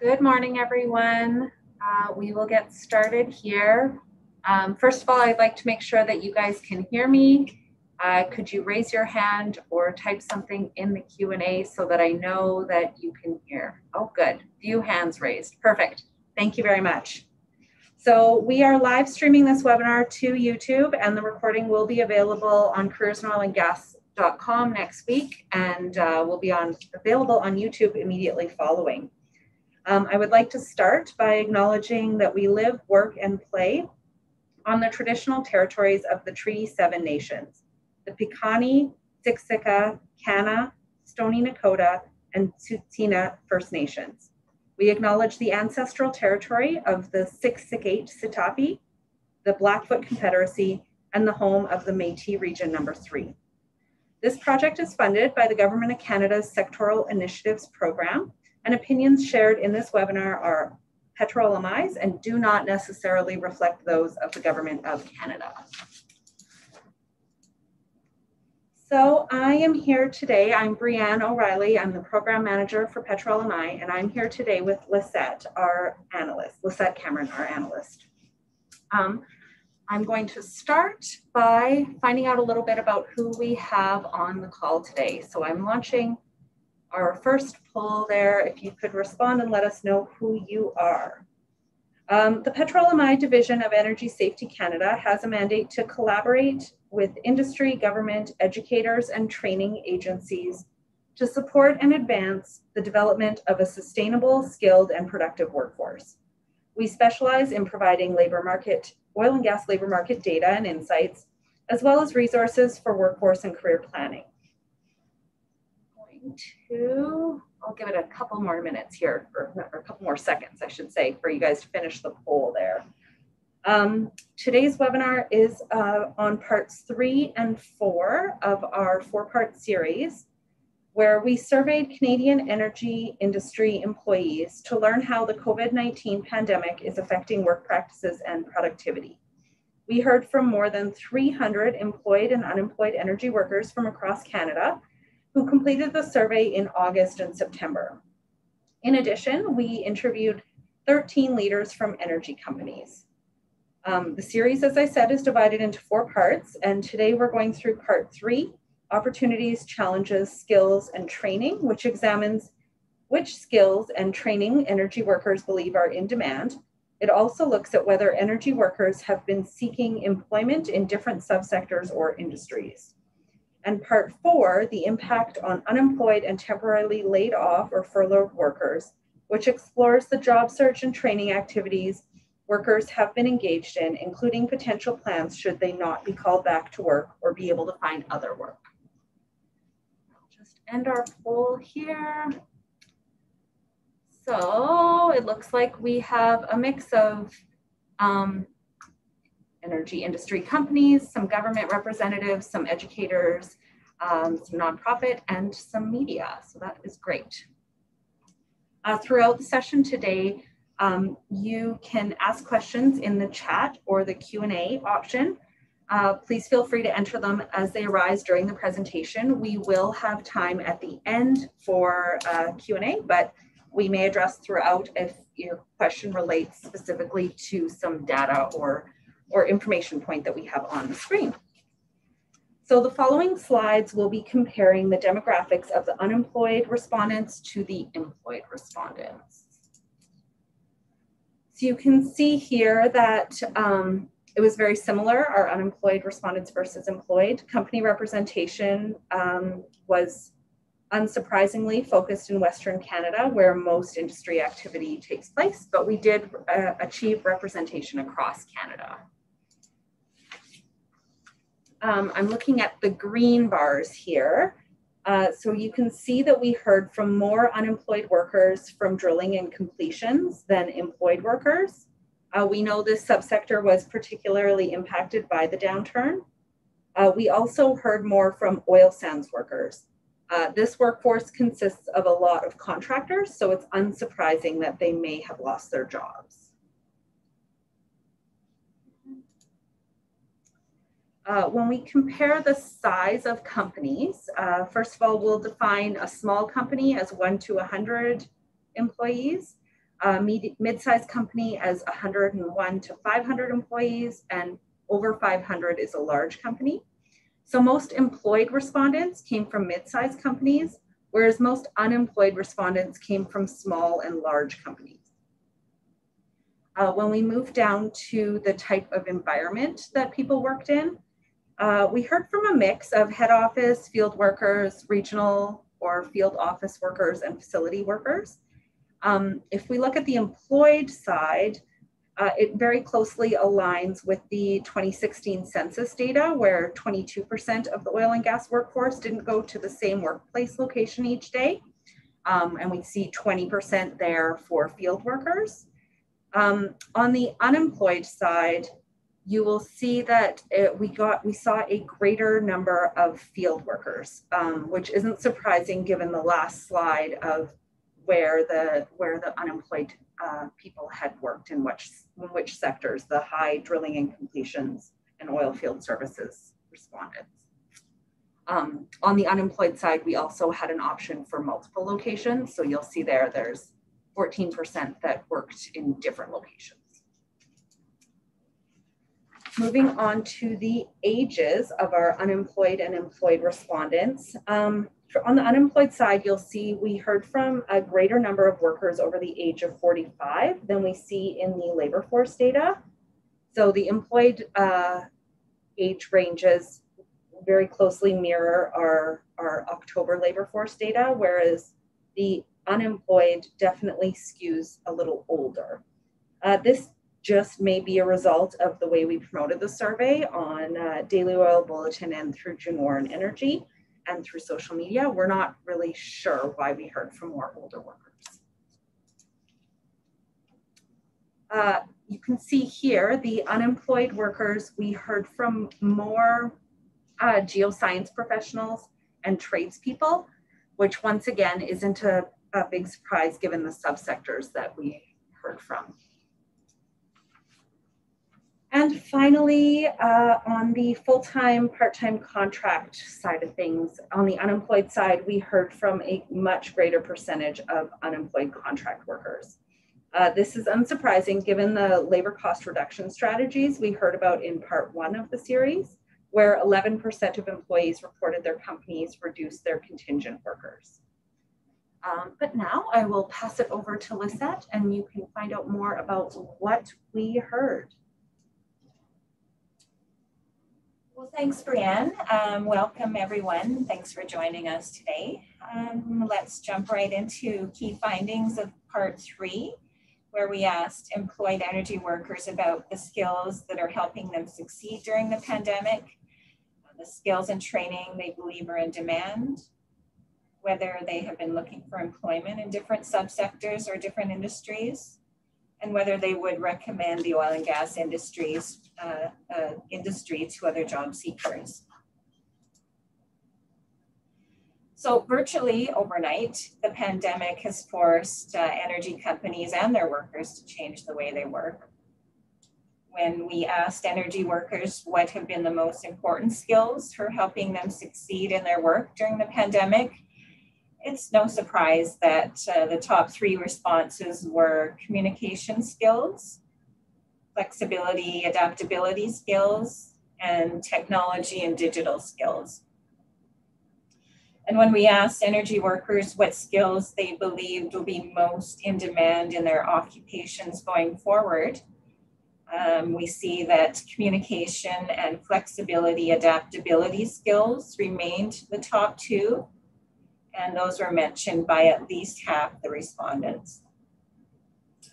Good morning, everyone. Uh, we will get started here. Um, first of all, I'd like to make sure that you guys can hear me. Uh, could you raise your hand or type something in the Q&A so that I know that you can hear? Oh, good. Few hands raised. Perfect. Thank you very much. So we are live streaming this webinar to YouTube and the recording will be available on careersinoilandgas.com next week and uh, will be on available on YouTube immediately following. Um, I would like to start by acknowledging that we live, work, and play on the traditional territories of the Treaty 7 nations, the Piikani, Siksika, Kainai, Stoney Nakoda, and Tsuut'ina First Nations. We acknowledge the ancestral territory of the Siksikaitsitapi, the Blackfoot Confederacy, and the home of the Métis Region Number 3. This project is funded by the Government of Canada's Sectoral Initiatives Program and opinions shared in this webinar are PetroLMI's and do not necessarily reflect those of the Government of Canada. So I am here today. I'm Breanne O'Reilly. I'm the program manager for PetroLMI, and I'm here today with Lisette, our analyst, Lisette Cameron, our analyst. Um, I'm going to start by finding out a little bit about who we have on the call today. So I'm launching our first poll there, if you could respond and let us know who you are. Um, the PetroLMI Division of Energy Safety Canada has a mandate to collaborate with industry, government, educators, and training agencies to support and advance the development of a sustainable, skilled, and productive workforce. We specialize in providing labor market, oil and gas labor market data and insights, as well as resources for workforce and career planning to, I'll give it a couple more minutes here, or, or, a couple more seconds, I should say, for you guys to finish the poll there. Um, today's webinar is uh, on parts three and four of our four-part series, where we surveyed Canadian energy industry employees to learn how the COVID-19 pandemic is affecting work practices and productivity. We heard from more than 300 employed and unemployed energy workers from across Canada who completed the survey in August and September. In addition, we interviewed 13 leaders from energy companies. Um, the series, as I said, is divided into four parts, and today we're going through part three, opportunities, challenges, skills, and training, which examines which skills and training energy workers believe are in demand. It also looks at whether energy workers have been seeking employment in different subsectors or industries and part four, the impact on unemployed and temporarily laid off or furloughed workers, which explores the job search and training activities workers have been engaged in, including potential plans should they not be called back to work or be able to find other work. Just end our poll here. So it looks like we have a mix of um, energy industry companies, some government representatives, some educators, um, some nonprofit, and some media. So that is great. Uh, throughout the session today, um, you can ask questions in the chat or the Q&A option. Uh, please feel free to enter them as they arise during the presentation. We will have time at the end for uh, Q&A, but we may address throughout if your question relates specifically to some data or or information point that we have on the screen. So the following slides will be comparing the demographics of the unemployed respondents to the employed respondents. So you can see here that um, it was very similar, our unemployed respondents versus employed. Company representation um, was unsurprisingly focused in Western Canada where most industry activity takes place, but we did uh, achieve representation across Canada. Um, I'm looking at the green bars here. Uh, so you can see that we heard from more unemployed workers from drilling and completions than employed workers. Uh, we know this subsector was particularly impacted by the downturn. Uh, we also heard more from oil sands workers. Uh, this workforce consists of a lot of contractors, so it's unsurprising that they may have lost their jobs. Uh, when we compare the size of companies, uh, first of all, we'll define a small company as one to 100 employees. a mid-sized company as 101 to 500 employees, and over 500 is a large company. So most employed respondents came from mid-sized companies, whereas most unemployed respondents came from small and large companies. Uh, when we move down to the type of environment that people worked in, uh, we heard from a mix of head office, field workers, regional or field office workers, and facility workers. Um, if we look at the employed side, uh, it very closely aligns with the 2016 census data, where 22% of the oil and gas workforce didn't go to the same workplace location each day. Um, and we see 20% there for field workers. Um, on the unemployed side, you will see that it, we got we saw a greater number of field workers, um, which isn't surprising given the last slide of where the where the unemployed uh, people had worked in which in which sectors, the high drilling and completions and oil field services respondents. Um, on the unemployed side, we also had an option for multiple locations. So you'll see there, there's 14% that worked in different locations. Moving on to the ages of our unemployed and employed respondents. Um, on the unemployed side, you'll see we heard from a greater number of workers over the age of 45 than we see in the labor force data. So the employed uh, age ranges very closely mirror our, our October labor force data, whereas the unemployed definitely skews a little older. Uh, this just may be a result of the way we promoted the survey on uh, Daily Oil Bulletin and through June Warren Energy and through social media. We're not really sure why we heard from more older workers. Uh, you can see here the unemployed workers, we heard from more uh, geoscience professionals and tradespeople, which once again isn't a, a big surprise given the subsectors that we heard from. And finally, uh, on the full-time, part-time contract side of things, on the unemployed side, we heard from a much greater percentage of unemployed contract workers. Uh, this is unsurprising given the labor cost reduction strategies we heard about in part one of the series, where 11% of employees reported their companies reduced their contingent workers. Um, but now I will pass it over to Lisette and you can find out more about what we heard. Well, thanks, Breanne. Um, welcome, everyone. Thanks for joining us today. Um, let's jump right into key findings of part three, where we asked employed energy workers about the skills that are helping them succeed during the pandemic, the skills and training they believe are in demand, whether they have been looking for employment in different subsectors or different industries, and whether they would recommend the oil and gas industries uh, uh, industry to other job seekers. So virtually overnight, the pandemic has forced uh, energy companies and their workers to change the way they work. When we asked energy workers what have been the most important skills for helping them succeed in their work during the pandemic, it's no surprise that uh, the top three responses were communication skills, flexibility, adaptability skills, and technology and digital skills. And when we asked energy workers what skills they believed will be most in demand in their occupations going forward, um, we see that communication and flexibility, adaptability skills remained the top two, and those were mentioned by at least half the respondents.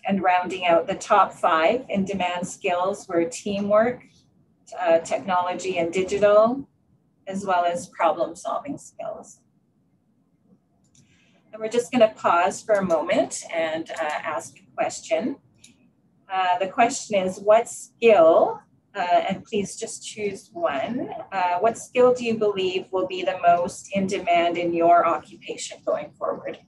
And rounding out the top five in demand skills were teamwork, uh, technology and digital, as well as problem solving skills. And we're just gonna pause for a moment and uh, ask a question. Uh, the question is, what skill uh, and please just choose one. Uh, what skill do you believe will be the most in demand in your occupation going forward?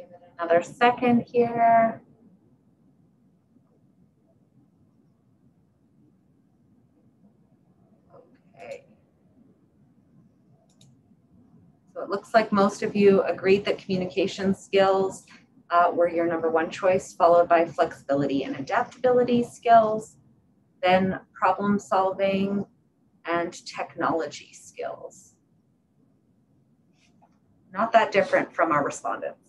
Give it another second here. Okay. So it looks like most of you agreed that communication skills uh, were your number one choice, followed by flexibility and adaptability skills, then problem solving and technology skills. Not that different from our respondents.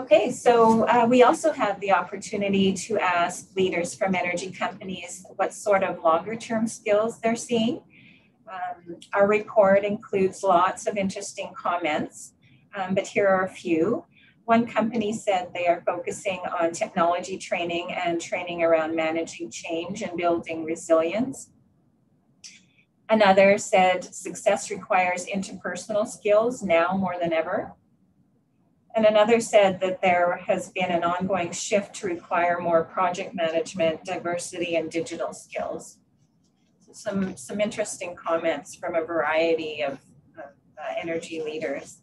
Okay, so uh, we also have the opportunity to ask leaders from energy companies what sort of longer term skills they're seeing. Um, our report includes lots of interesting comments, um, but here are a few. One company said they are focusing on technology training and training around managing change and building resilience. Another said success requires interpersonal skills now more than ever. And another said that there has been an ongoing shift to require more project management, diversity, and digital skills. So some, some interesting comments from a variety of, of uh, energy leaders.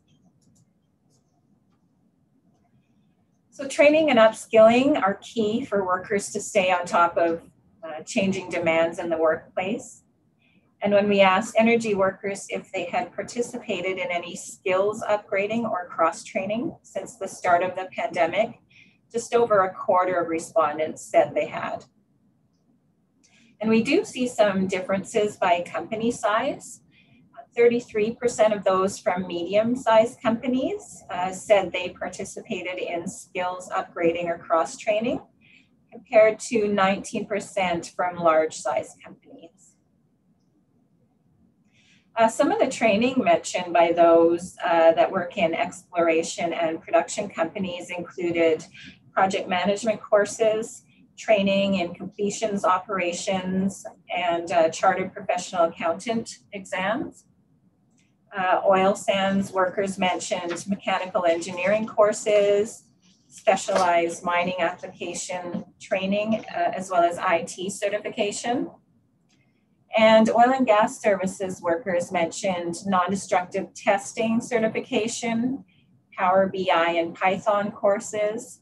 So training and upskilling are key for workers to stay on top of uh, changing demands in the workplace. And when we asked energy workers if they had participated in any skills upgrading or cross training since the start of the pandemic, just over a quarter of respondents said they had. And we do see some differences by company size. 33% of those from medium sized companies uh, said they participated in skills upgrading or cross training, compared to 19% from large sized companies. Uh, some of the training mentioned by those uh, that work in exploration and production companies included project management courses, training in completions operations, and uh, chartered professional accountant exams. Uh, oil sands workers mentioned mechanical engineering courses, specialized mining application training, uh, as well as IT certification. And oil and gas services workers mentioned non-destructive testing certification, Power BI and Python courses,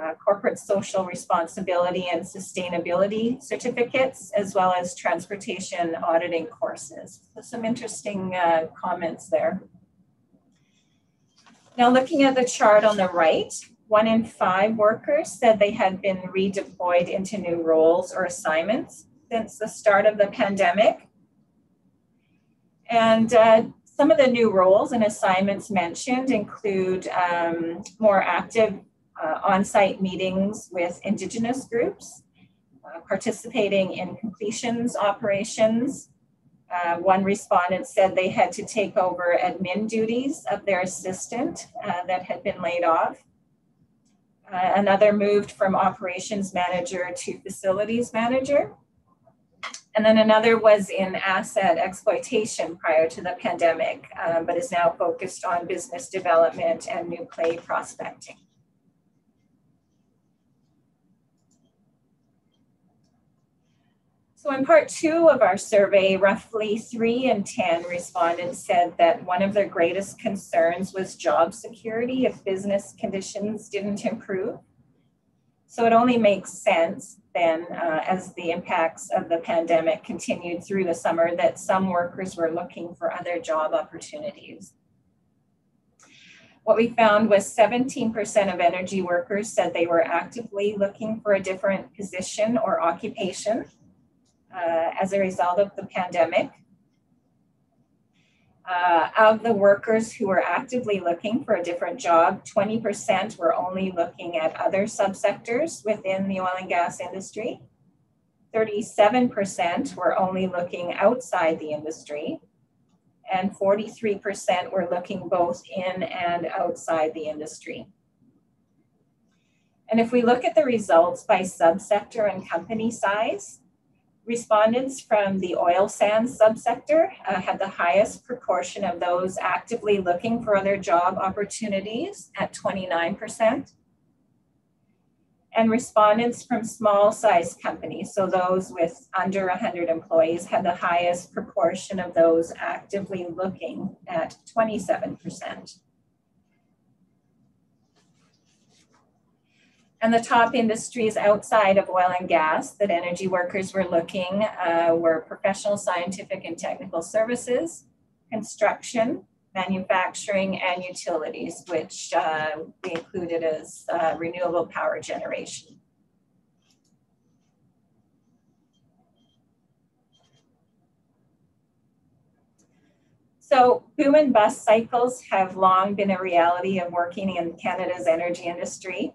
uh, corporate social responsibility and sustainability certificates, as well as transportation auditing courses. So some interesting uh, comments there. Now looking at the chart on the right, one in five workers said they had been redeployed into new roles or assignments since the start of the pandemic. And uh, some of the new roles and assignments mentioned include um, more active uh, on site meetings with Indigenous groups, uh, participating in completions operations. Uh, one respondent said they had to take over admin duties of their assistant uh, that had been laid off. Uh, another moved from operations manager to facilities manager. And then another was in asset exploitation prior to the pandemic, um, but is now focused on business development and new play prospecting. So in part two of our survey, roughly three in 10 respondents said that one of their greatest concerns was job security if business conditions didn't improve. So it only makes sense then, uh, as the impacts of the pandemic continued through the summer, that some workers were looking for other job opportunities. What we found was 17% of energy workers said they were actively looking for a different position or occupation uh, as a result of the pandemic. Uh, of the workers who were actively looking for a different job, 20% were only looking at other subsectors within the oil and gas industry. 37% were only looking outside the industry. And 43% were looking both in and outside the industry. And if we look at the results by subsector and company size, Respondents from the oil sands subsector uh, had the highest proportion of those actively looking for other job opportunities at 29%. And respondents from small size companies, so those with under 100 employees, had the highest proportion of those actively looking at 27%. And the top industries outside of oil and gas that energy workers were looking uh, were professional, scientific, and technical services, construction, manufacturing, and utilities, which uh, we included as uh, renewable power generation. So boom and bust cycles have long been a reality of working in Canada's energy industry.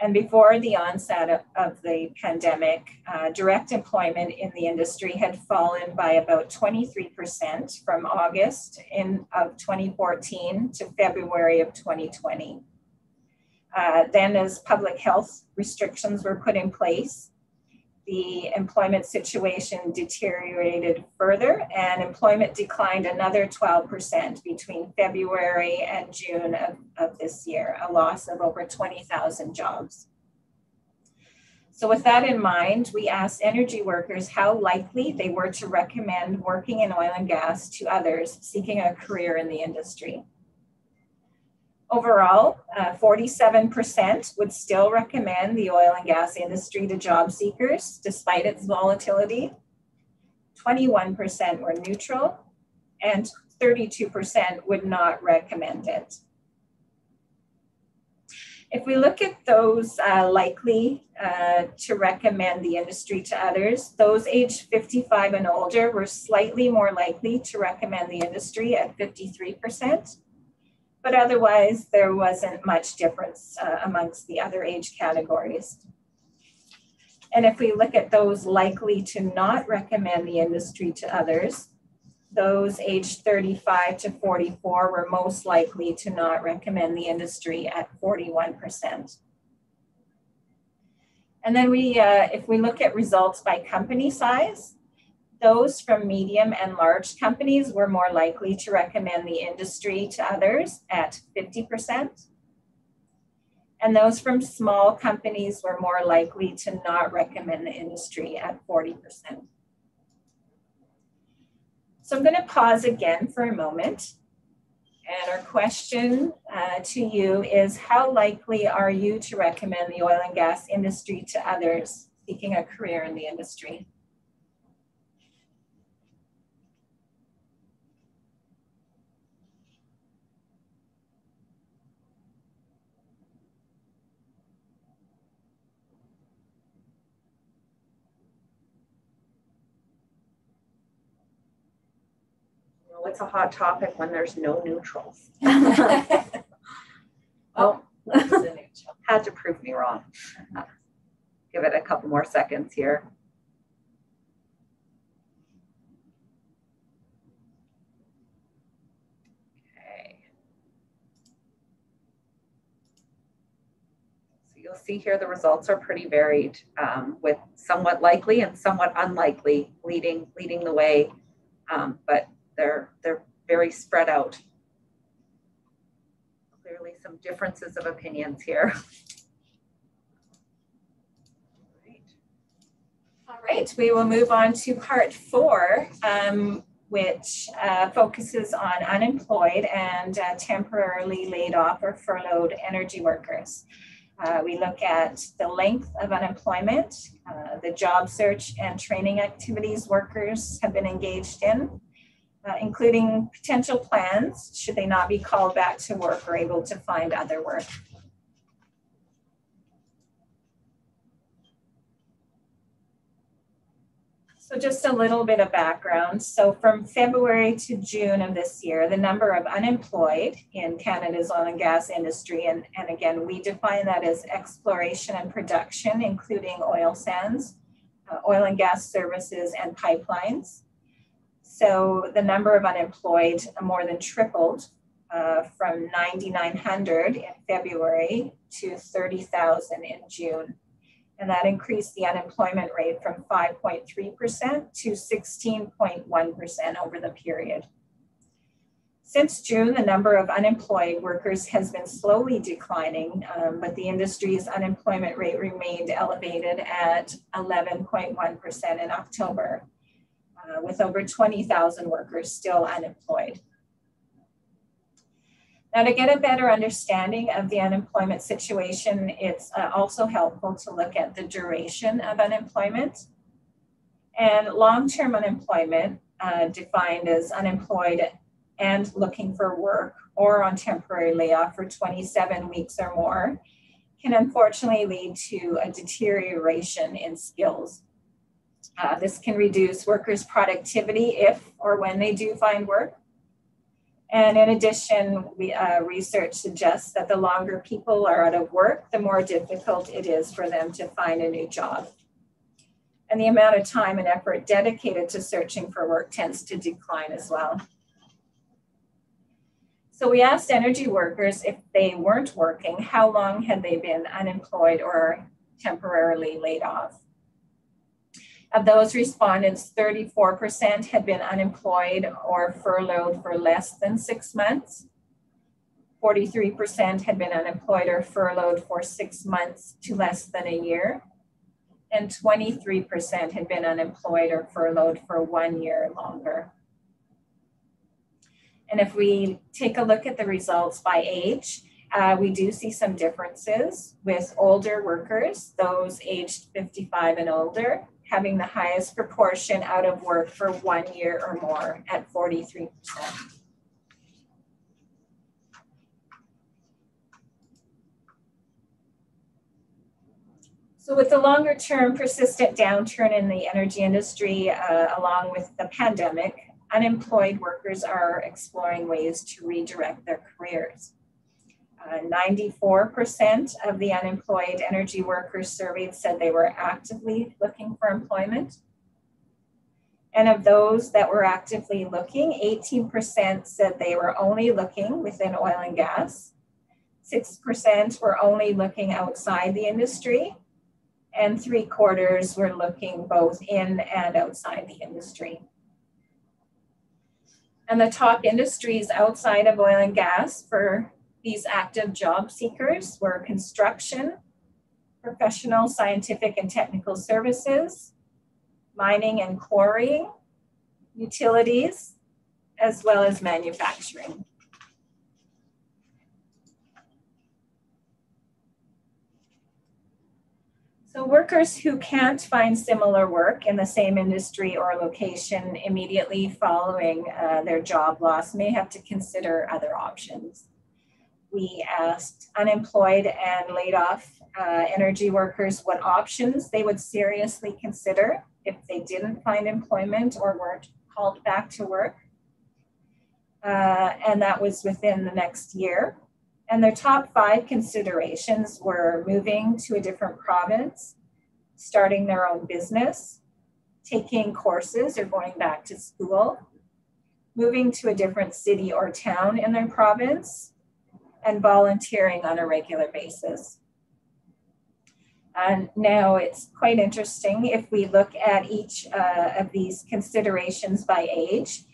And before the onset of, of the pandemic, uh, direct employment in the industry had fallen by about 23% from August in, of 2014 to February of 2020. Uh, then, as public health restrictions were put in place, the employment situation deteriorated further and employment declined another 12% between February and June of, of this year, a loss of over 20,000 jobs. So with that in mind, we asked energy workers how likely they were to recommend working in oil and gas to others seeking a career in the industry. Overall, uh, 47% would still recommend the oil and gas industry to job seekers despite its volatility. 21% were neutral, and 32% would not recommend it. If we look at those uh, likely uh, to recommend the industry to others, those aged 55 and older were slightly more likely to recommend the industry at 53% but otherwise there wasn't much difference uh, amongst the other age categories. And if we look at those likely to not recommend the industry to others, those aged 35 to 44 were most likely to not recommend the industry at 41%. And then we, uh, if we look at results by company size, those from medium and large companies were more likely to recommend the industry to others at 50%. And those from small companies were more likely to not recommend the industry at 40%. So I'm going to pause again for a moment. And our question uh, to you is How likely are you to recommend the oil and gas industry to others seeking a career in the industry? It's a hot topic when there's no neutrals. oh, had to prove me wrong. Give it a couple more seconds here. Okay. So you'll see here the results are pretty varied um, with somewhat likely and somewhat unlikely leading, leading the way. Um, but they're, they're very spread out. Clearly some differences of opinions here. All right, we will move on to part four, um, which uh, focuses on unemployed and uh, temporarily laid off or furloughed energy workers. Uh, we look at the length of unemployment, uh, the job search and training activities workers have been engaged in, uh, including potential plans should they not be called back to work or able to find other work. So just a little bit of background. So from February to June of this year, the number of unemployed in Canada's oil and gas industry, and, and again, we define that as exploration and production, including oil sands, uh, oil and gas services, and pipelines, so the number of unemployed more than tripled uh, from 9,900 in February to 30,000 in June. And that increased the unemployment rate from 5.3% to 16.1% over the period. Since June, the number of unemployed workers has been slowly declining, um, but the industry's unemployment rate remained elevated at 11.1% in October, uh, with over 20,000 workers still unemployed. Now, to get a better understanding of the unemployment situation, it's uh, also helpful to look at the duration of unemployment. And long term unemployment, uh, defined as unemployed and looking for work or on temporary layoff for 27 weeks or more can unfortunately lead to a deterioration in skills. Uh, this can reduce workers' productivity if or when they do find work. And in addition, we, uh, research suggests that the longer people are out of work, the more difficult it is for them to find a new job. And the amount of time and effort dedicated to searching for work tends to decline as well. So we asked energy workers if they weren't working, how long had they been unemployed or temporarily laid off? Of those respondents, 34% had been unemployed or furloughed for less than six months. 43% had been unemployed or furloughed for six months to less than a year. And 23% had been unemployed or furloughed for one year longer. And if we take a look at the results by age, uh, we do see some differences with older workers, those aged 55 and older, having the highest proportion out of work for one year or more at 43%. So with the longer term persistent downturn in the energy industry, uh, along with the pandemic, unemployed workers are exploring ways to redirect their careers. 94% uh, of the unemployed energy workers surveyed said they were actively looking for employment. And of those that were actively looking, 18% said they were only looking within oil and gas. 6% were only looking outside the industry. And three quarters were looking both in and outside the industry. And the top industries outside of oil and gas for these active job seekers were construction, professional, scientific, and technical services, mining and quarrying, utilities, as well as manufacturing. So workers who can't find similar work in the same industry or location immediately following uh, their job loss may have to consider other options. We asked unemployed and laid off uh, energy workers what options they would seriously consider if they didn't find employment or weren't called back to work. Uh, and that was within the next year. And their top five considerations were moving to a different province, starting their own business, taking courses or going back to school, moving to a different city or town in their province, and volunteering on a regular basis. And now it's quite interesting if we look at each uh, of these considerations by age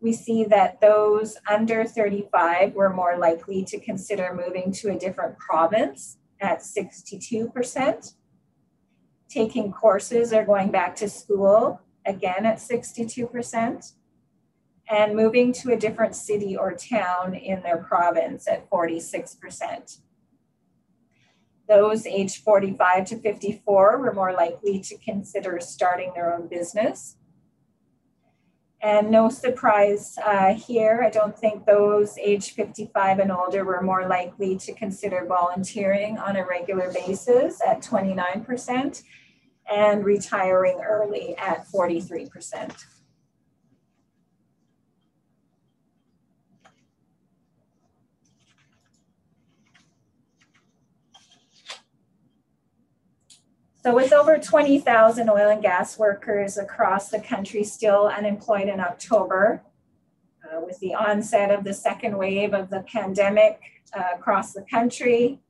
we see that those under 35 were more likely to consider moving to a different province at 62%. Taking courses or going back to school, again at 62%. And moving to a different city or town in their province at 46%. Those aged 45 to 54 were more likely to consider starting their own business and no surprise uh, here, I don't think those age 55 and older were more likely to consider volunteering on a regular basis at 29% and retiring early at 43%. So with over 20,000 oil and gas workers across the country still unemployed in October, uh, with the onset of the second wave of the pandemic uh, across the country,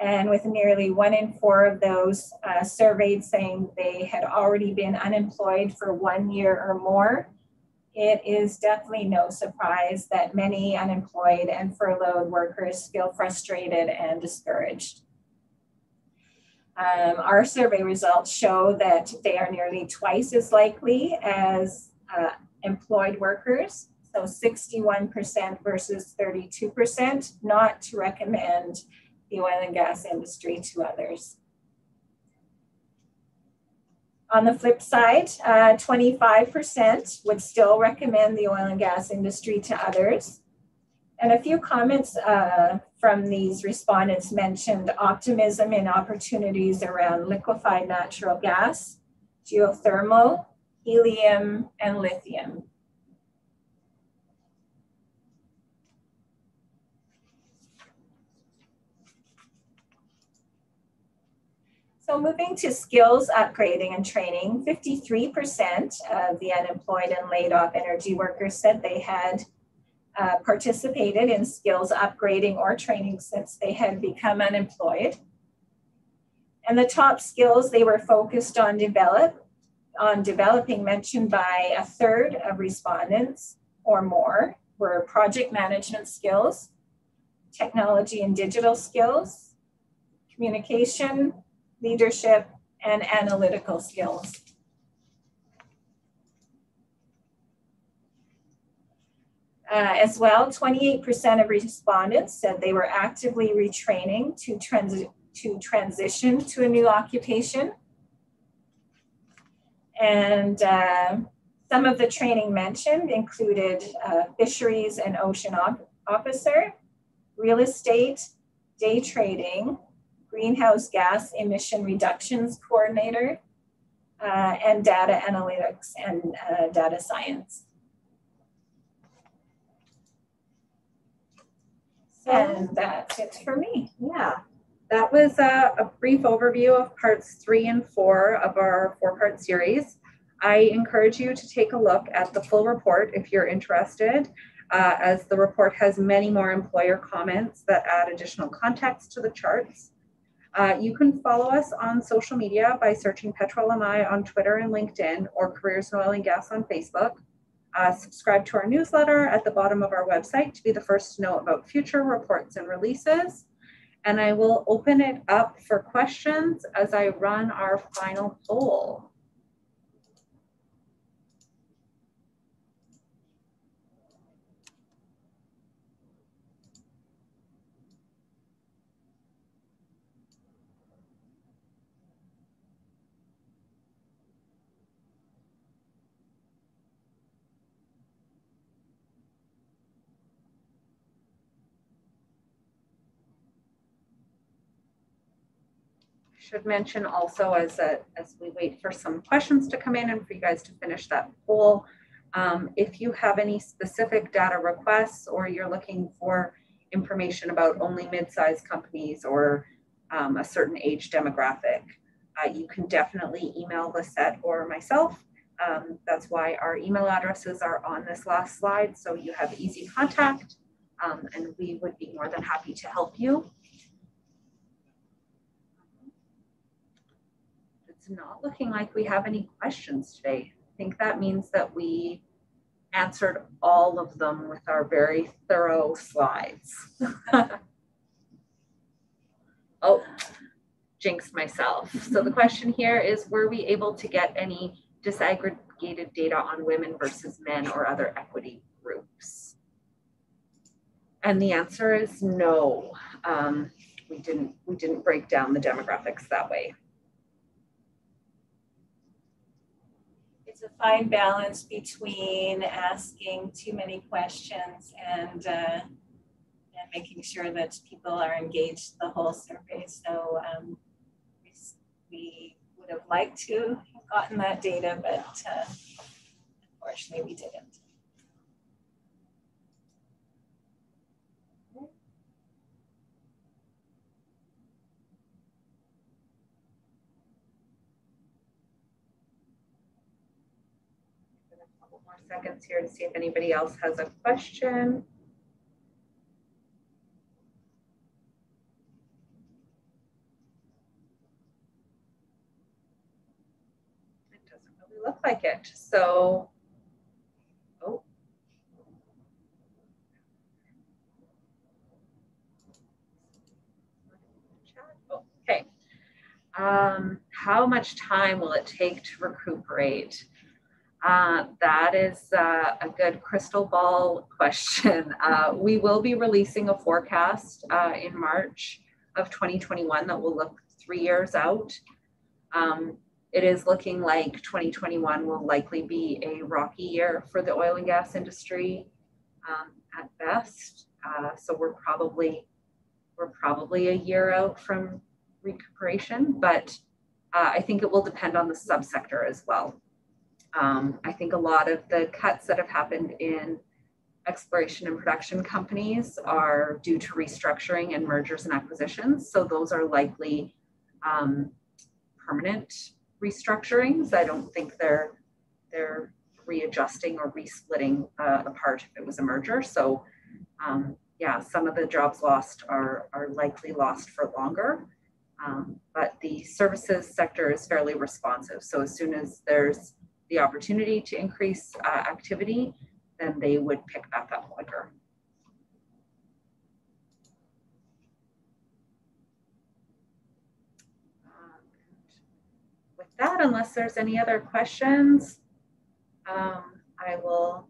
and with nearly one in four of those uh, surveyed saying they had already been unemployed for one year or more, it is definitely no surprise that many unemployed and furloughed workers feel frustrated and discouraged. Um, our survey results show that they are nearly twice as likely as uh, employed workers, so 61% versus 32%, not to recommend the oil and gas industry to others. On the flip side, uh, 25% would still recommend the oil and gas industry to others. And a few comments uh, from these respondents mentioned optimism in opportunities around liquefied natural gas, geothermal, helium, and lithium. So moving to skills upgrading and training, 53% of the unemployed and laid off energy workers said they had uh, participated in skills upgrading or training since they had become unemployed. And the top skills they were focused on develop on developing mentioned by a third of respondents or more were project management skills, technology and digital skills, communication, leadership, and analytical skills. Uh, as well, 28% of respondents said they were actively retraining to, to transition to a new occupation. And uh, some of the training mentioned included uh, fisheries and ocean op- officer, real estate, day trading, greenhouse gas emission reductions coordinator, uh, and data analytics and uh, data science. And that's it for me. Yeah, that was a, a brief overview of parts three and four of our four part series. I encourage you to take a look at the full report if you're interested, uh, as the report has many more employer comments that add additional context to the charts. Uh, you can follow us on social media by searching PetroLMI on Twitter and LinkedIn or Careers in Oil and Gas on Facebook. Uh, subscribe to our newsletter at the bottom of our website to be the first to know about future reports and releases. And I will open it up for questions as I run our final poll. Should mention also as a, as we wait for some questions to come in and for you guys to finish that poll, um, if you have any specific data requests or you're looking for information about only mid-sized companies or um, a certain age demographic, uh, you can definitely email Lisette or myself. Um, that's why our email addresses are on this last slide, so you have easy contact, um, and we would be more than happy to help you. Not looking like we have any questions today. I think that means that we answered all of them with our very thorough slides. oh, jinxed myself. So the question here is, were we able to get any disaggregated data on women versus men or other equity groups? And the answer is no. Um, we didn't we didn't break down the demographics that way. It's a fine balance between asking too many questions and uh, and making sure that people are engaged the whole survey. So um, we, we, would have liked to have gotten that data, but uh, unfortunately we didn't. seconds here to see if anybody else has a question. It doesn't really look like it. So, oh. Okay. Um, how much time will it take to recuperate? Uh, that is uh, a good crystal ball question. Uh, we will be releasing a forecast uh, in March of 2021 that will look three years out. Um, it is looking like 2021 will likely be a rocky year for the oil and gas industry um, at best. Uh, so we're probably we're probably a year out from recuperation, but uh, I think it will depend on the subsector as well. Um, I think a lot of the cuts that have happened in exploration and production companies are due to restructuring and mergers and acquisitions. So those are likely um, permanent restructurings. I don't think they're they're readjusting or resplitting uh, apart if it was a merger. So um, yeah, some of the jobs lost are, are likely lost for longer. Um, but the services sector is fairly responsive. So as soon as there's the opportunity to increase uh, activity, then they would pick back up quicker. Um, with that, unless there's any other questions, um, I will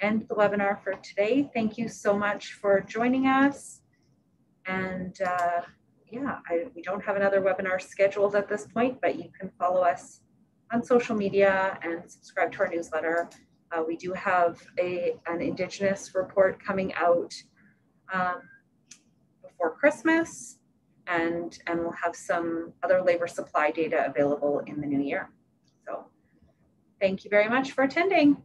end the webinar for today. Thank you so much for joining us. And uh, yeah, I, we don't have another webinar scheduled at this point, but you can follow us on social media and subscribe to our newsletter. Uh, we do have a, an Indigenous report coming out um, before Christmas, and, and we'll have some other labor supply data available in the new year. So thank you very much for attending.